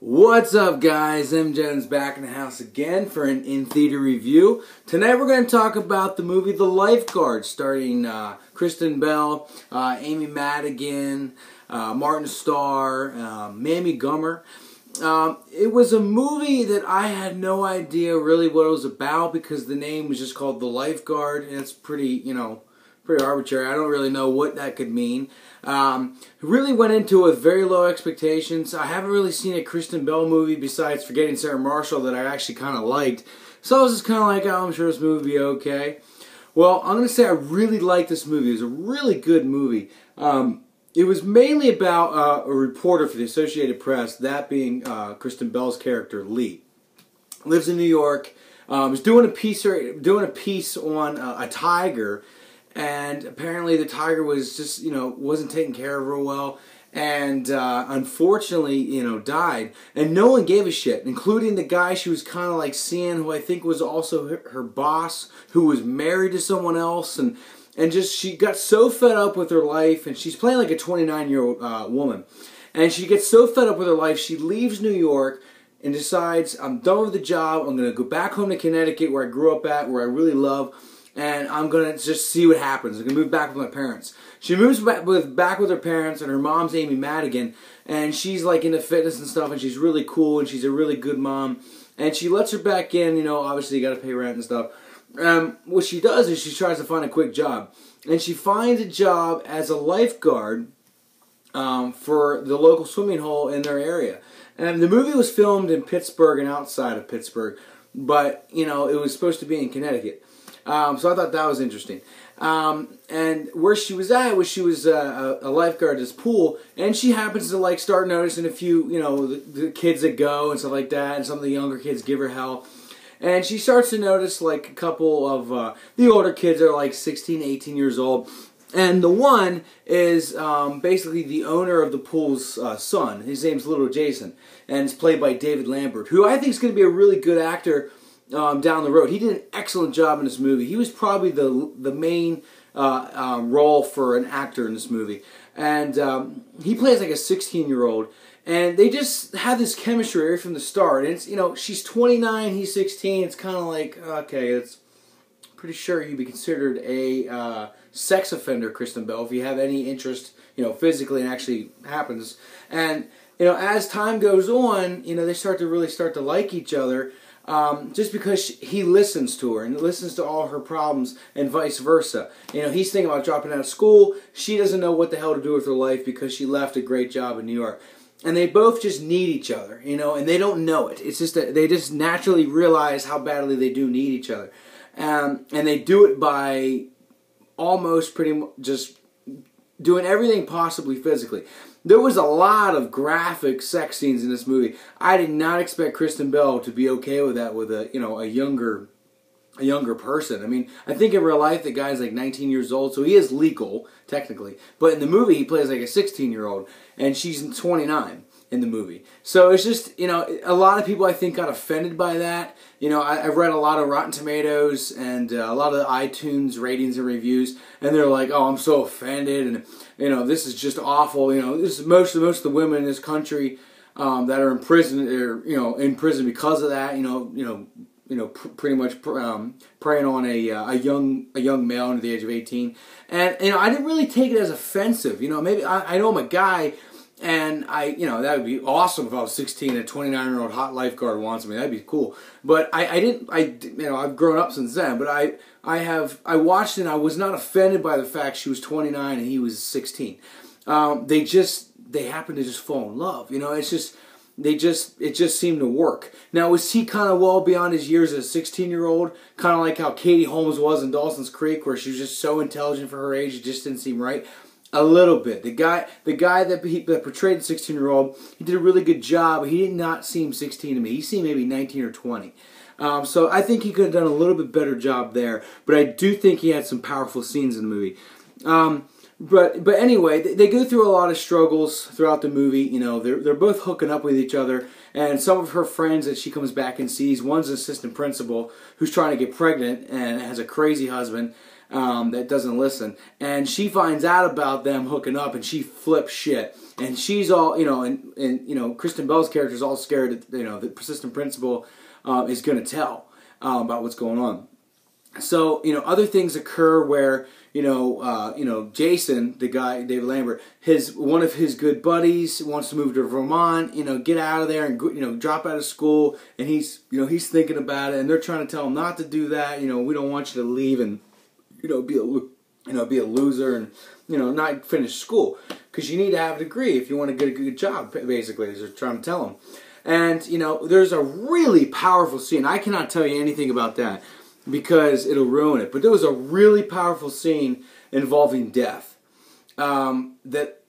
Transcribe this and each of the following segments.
What's up, guys? M. Jones back in the house again for an in theater review. Tonight we're going to talk about the movie The Lifeguard, starring uh, Kristen Bell, uh, Amy Madigan, uh, Martin Starr, uh, Mamie Gummer. Um, it was a movie that I had no idea really what it was about because the name was just called The Lifeguard, and it's pretty, you know, pretty arbitrary. I don't really know what that could mean. Um, really went into it with very low expectations. I haven't really seen a Kristen Bell movie besides Forgetting Sarah Marshall that I actually kind of liked. So I was just kind of like, oh, I'm sure this movie will be okay. Well, I'm going to say I really liked this movie. It was a really good movie. Um, it was mainly about uh, a reporter for the Associated Press, that being uh, Kristen Bell's character, Lee. Lives in New York. Um, was doing a piece doing a piece on uh, a tiger and apparently the tiger was just you know wasn't taken care of real well. And uh, unfortunately you know died. And no one gave a shit including the guy she was kind of like seeing who i think was also her, her, boss who was married to someone else. And and just she got so fed up with her life and she's playing like a 29 year old uh, woman. And she gets so fed up with her life she leaves new york and decides i'm done with the job. I'm going to go back home to connecticut where i grew up at where i really love and I'm gonna just see what happens. I'm gonna move back with my parents. She moves back with back with her parents, and her mom's Amy Madigan, and she's like into fitness and stuff, and she's really cool, and she's a really good mom, and she lets her back in. You know, obviously you got to pay rent and stuff. Um, what she does is she tries to find a quick job, and she finds a job as a lifeguard um, for the local swimming hole in their area. And the movie was filmed in Pittsburgh and outside of Pittsburgh, but you know it was supposed to be in Connecticut. Um, so I thought that was interesting. Um, and where she was at was she was uh, a, lifeguard at this pool, and she happens to like start noticing a few, you know, the, the, kids that go and stuff like that, and some of the younger kids give her hell. And she starts to notice like a couple of uh, the older kids are like 16, 18 years old. And the one is um, basically the owner of the pool's uh, son. His name's Little Jason, and it's played by David Lambert, who I think is going to be a really good actor um, down the road. He did an excellent job in this movie. He was probably the the main uh, um, role for an actor in this movie, and um, he plays like a 16 year old. And they just had this chemistry right from the start. And it's you know she's 29, he's 16. It's kind of like okay, it's pretty sure you'd be considered a uh, sex offender, Kristen Bell, if you have any interest, you know, physically and actually happens. And you know, as time goes on, you know, they start to really start to like each other um, just because she, he listens to her and listens to all her problems and vice versa. You know, he's thinking about dropping out of school. She doesn't know what the hell to do with her life because she left a great job in New York. And they both just need each other, you know, and they don't know it. It's just that they just naturally realize how badly they do need each other. Um, and they do it by almost pretty just doing everything possibly physically. There was a lot of graphic sex scenes in this movie. I did not expect Kristen Bell to be okay with that with a you know a younger a younger person. I mean, I think in real life the guy's like 19 years old, so he is legal technically. But in the movie he plays like a 16 year old, and she's 29 in the movie. So it's just, you know, a lot of people I think got offended by that. You know, I, have read a lot of Rotten Tomatoes and uh, a lot of the iTunes ratings and reviews, and they're like, "Oh, I'm so offended," and you know, this is just awful. You know, this is most of most of the women in this country um, that are in prison, are you know, in prison because of that. You know, you know, you know, pr- pretty much pr- um, preying on a uh, a young a young male under the age of eighteen, and you know, I didn't really take it as offensive. You know, maybe I, I know I'm a guy and I, you know, that would be awesome if I was 16 and a 29 year old hot lifeguard wants me. That'd be cool. But I, I didn't, I, you know, I've grown up since then. But I, I have, I watched and I was not offended by the fact she was 29 and he was 16. Um, they just, they happened to just fall in love. You know, it's just, they just, it just seemed to work. Now, was he kind of well beyond his years as a 16 year old? Kind of like how Katie Holmes was in Dawson's Creek, where she was just so intelligent for her age, it just didn't seem right. A little bit. The guy, the guy that, he, that portrayed the 16 year old, he did a really good job. He did not seem 16 to me. He seemed maybe 19 or 20. Um, so I think he could have done a little bit better job there. But I do think he had some powerful scenes in the movie. Um, but but anyway, they, they, go through a lot of struggles throughout the movie. You know, they're they're both hooking up with each other, and some of her friends that she comes back and sees. One's an assistant principal who's trying to get pregnant and has a crazy husband. Um, that doesn't listen, and she finds out about them hooking up, and she flips shit, and she's all you know, and and you know, Kristen Bell's character is all scared that you know the persistent principal uh, is going to tell um, about what's going on. So you know, other things occur where you know, uh, you know, Jason, the guy, David Lambert, his one of his good buddies wants to move to Vermont. You know, get out of there and you know, drop out of school. And he's, you know, he's thinking about it, and they're trying to tell him not to do that. You know, we don't want you to leave and, you know, be a, you know, be a loser and, you know, not finish school because you need to have a degree if you want to get a good job. Basically, is trying to tell him. And you know, there's a really powerful scene. I cannot tell you anything about that because it'll ruin it. But there was a really powerful scene involving death um, that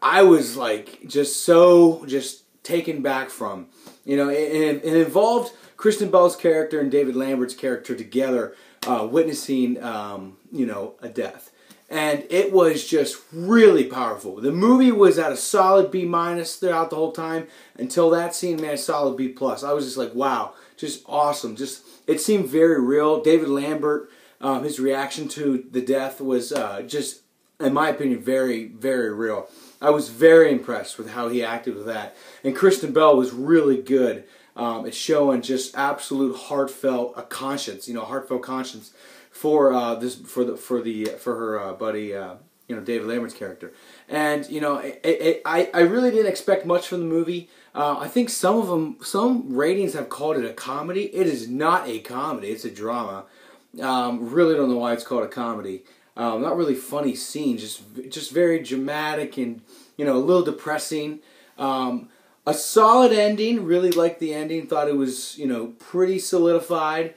I was like just so just taken back from. You know, it, it involved Kristen Bell's character and David Lambert's character together uh, witnessing, um, you know, a death. And it was just really powerful. The movie was at a solid B minus throughout the whole time until that scene, man, solid B plus. I was just like, wow, just awesome. Just it seemed very real. David Lambert, um, his reaction to the death was uh, just, in my opinion, very, very real. I was very impressed with how he acted with that. And Kristen Bell was really good um, at showing just absolute heartfelt a conscience, you know, heartfelt conscience for uh, this for the for the for her uh, buddy. Uh, you know David Lambert's character, and you know it, it, I I really didn't expect much from the movie. Uh, I think some of them, some ratings have called it a comedy. It is not a comedy; it's a drama. Um, really don't know why it's called a comedy. Um, not really funny scenes, just just very dramatic and you know a little depressing. Um, a solid ending. Really liked the ending. Thought it was you know pretty solidified.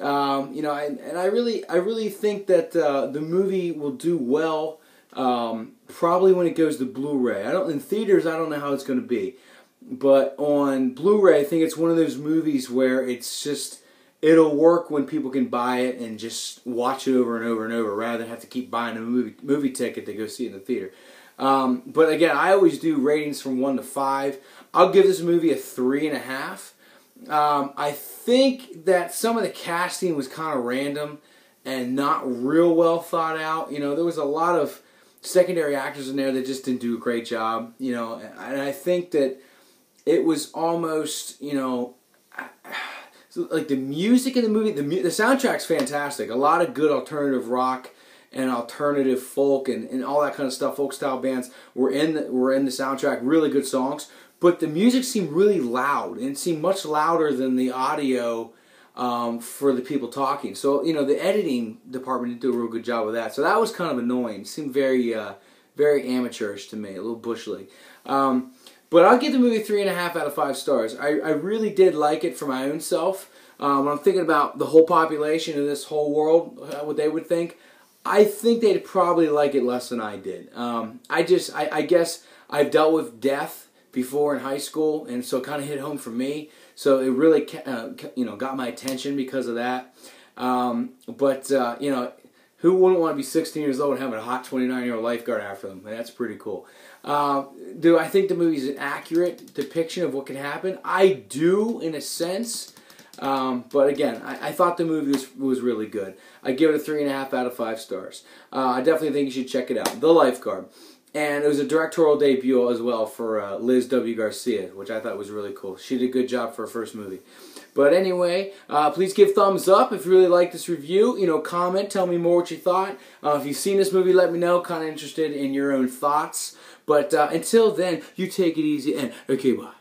Um, you know, and, and I really I really think that uh, the movie will do well. Um, probably when it goes to Blu-ray. I don't in theaters. I don't know how it's going to be. But on Blu-ray, I think it's one of those movies where it's just it'll work when people can buy it and just watch it over and over and over, rather than have to keep buying a movie movie ticket to go see it in the theater. Um, but again, I always do ratings from one to five. I'll give this movie a three and a half. Um, I think that some of the casting was kind of random and not real well thought out. You know, there was a lot of secondary actors in there that just didn't do a great job. You know, and I think that it was almost you know like the music in the movie the the soundtrack's fantastic a lot of good alternative rock and alternative folk and, and all that kind of stuff folk style bands were in the, were in the soundtrack really good songs but the music seemed really loud and seemed much louder than the audio um, for the people talking so you know the editing department didn't do a real good job with that so that was kind of annoying it seemed very uh, very amateurish to me a little bush league um, but I'll give the movie three and a half out of five stars. I, I really did like it for my own self. Um, when I'm thinking about the whole population of this whole world, uh, what they would think, I think they'd probably like it less than I did. Um, I just, I, I, guess I've dealt with death before in high school, and so it kind of hit home for me. So it really, uh, you know, got my attention because of that. Um, but uh, you know, who wouldn't want to be 16 years old and have a hot 29 year old lifeguard after them? That's pretty cool. Uh, do I think the movie is an accurate depiction of what can happen? I do, in a sense. Um, but again, I, I, thought the movie was, was really good. I give it a three and a half out of five stars. Uh, I definitely think you should check it out. The Lifeguard. And it was a directorial debut as well for uh, Liz W. Garcia, which I thought was really cool. She did a good job for her first movie. But anyway, uh, please give thumbs up if you really like this review. You know, comment, tell me more what you thought. Uh, if you've seen this movie, let me know. Kind of interested in your own thoughts. But uh, until then, you take it easy and okay, bye.